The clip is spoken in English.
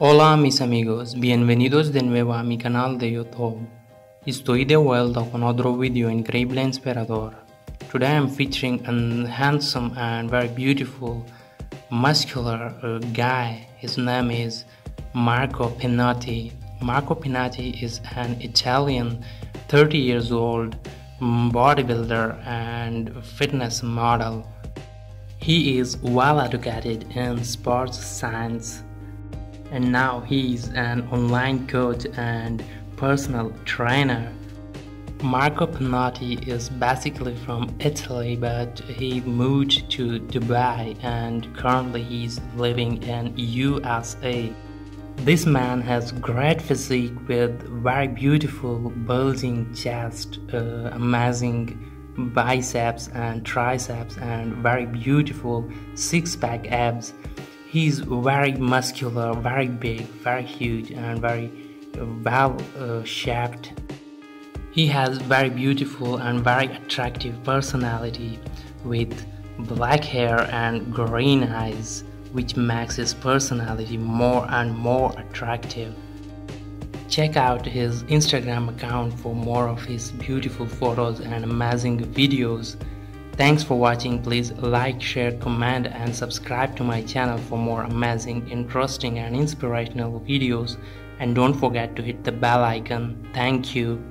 Hola mis amigos, bienvenidos de nuevo a mi canal de YouTube. Estoy de vuelta con otro video increíble inspirador. Today I'm featuring a handsome and very beautiful, muscular uh, guy. His name is Marco Pinotti. Marco Pinotti is an Italian 30 years old bodybuilder and fitness model. He is well educated in sports science and now he is an online coach and personal trainer. Marco Pinotti is basically from Italy but he moved to Dubai and currently he's living in USA. This man has great physique with very beautiful bulging chest, uh, amazing biceps and triceps and very beautiful six-pack abs. He's very muscular, very big, very huge and very well uh, shaped. He has very beautiful and very attractive personality with black hair and green eyes which makes his personality more and more attractive. Check out his Instagram account for more of his beautiful photos and amazing videos. Thanks for watching. Please like, share, comment and subscribe to my channel for more amazing, interesting and inspirational videos. And don't forget to hit the bell icon. Thank you.